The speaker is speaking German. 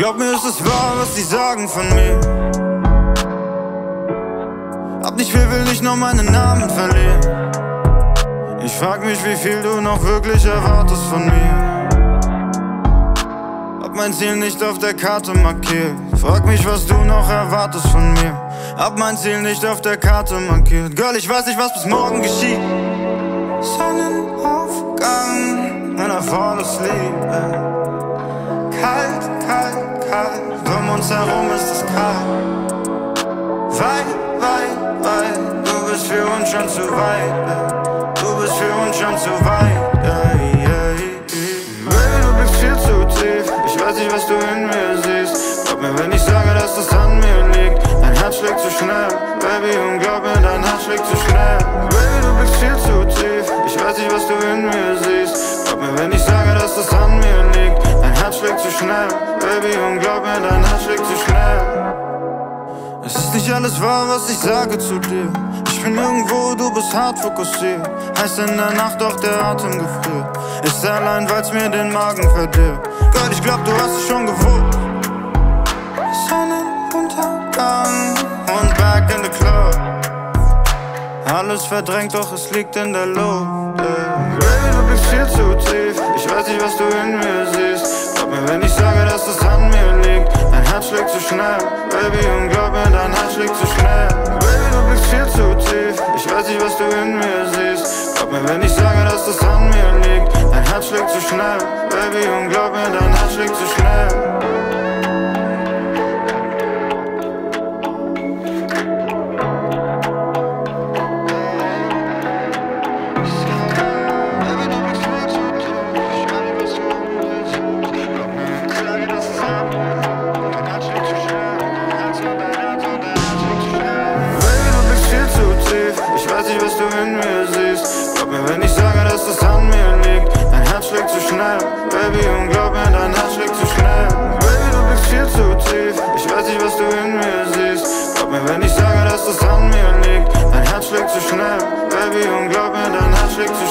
Glaub mir, ist es wahr, was sie sagen von mir. Hab nicht viel, will nicht nur meinen Namen verlieren. Ich frag mich, wie viel du noch wirklich erwartest von mir. Mein Ziel nicht auf der Karte markiert. Frag mich, was du noch erwartest von mir. Hab mein Ziel nicht auf der Karte markiert. Girl, ich weiß nicht, was bis morgen geschieht. Sonnenaufgang, meiner volles Liebe. Kalt, kalt, kalt, um uns herum ist es kalt. Weit, weit, weit, du bist für uns schon zu weit. Du bist für uns schon zu weit. Nicht, was du in mir siehst. Glaub mir, wenn ich sage, dass es an mir liegt. Dein Herz schlägt zu schnell, Baby, und glaub mir, dein Herz schlägt zu schnell. Baby, du blickst viel zu tief. Ich weiß nicht, was du in mir siehst. Glaub mir, wenn ich sage, dass es an mir liegt. Dein Herz schlägt zu schnell, Baby, und glaub mir, dein Herz schlägt zu schnell. Es ist nicht alles wahr, was ich sage zu dir. Ich bin irgendwo, du bist hart fokussiert. Heißt in der Nacht auch der Atem gefriert. Ist allein, weil's mir den Magen verdirbt. Gott, ich glaub, du hast es schon gewusst. Sonnenuntergang und back in the club. Alles verdrängt, doch es liegt in der Luft. Baby, du blickst viel zu tief. Ich weiß nicht, was du in mir siehst. Glaub mir, wenn ich sage, dass es an mir liegt. Dein Herz schlägt zu schnell, Baby, und glaub mir, nicht, was du in mir siehst. Glaub mir, wenn ich sage, dass es an mir liegt. Dein Herz schlägt zu schnell, Baby, und glaub mir, dein Herz schlägt zu schnell. Was du in mir siehst. Glaub mir, wenn ich sage, dass es an mir liegt. Dein Herz schlägt zu schnell, Baby, und glaub mir, dein Herz schlägt zu schnell. Baby, du blickst viel zu tief. Ich weiß nicht, was du in mir siehst. Glaub mir, wenn ich sage, dass es an mir liegt. Dein Herz schlägt zu schnell, Baby, und glaub mir, dein Herz schlägt zu schnell.